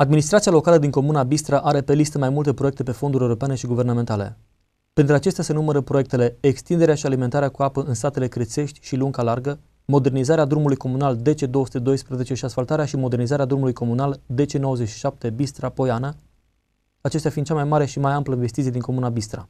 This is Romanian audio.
Administrația locală din comuna Bistra are pe listă mai multe proiecte pe fonduri europene și guvernamentale. Printre acestea se numără proiectele extinderea și alimentarea cu apă în satele Crețești și Lunca Largă, modernizarea drumului comunal DC212 și asfaltarea și modernizarea drumului comunal DC97 Bistra-Poiana, acestea fiind cea mai mare și mai amplă investiție din comuna Bistra.